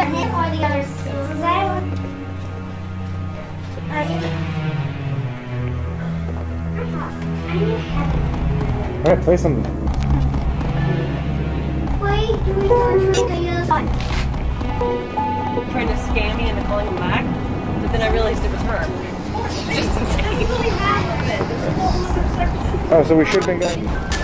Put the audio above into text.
but or the other Alright, play some. Wait, do we want to make a one? Trying to scam me into calling back, but then I realized it was her. Just insane. Oh, so we should have been going.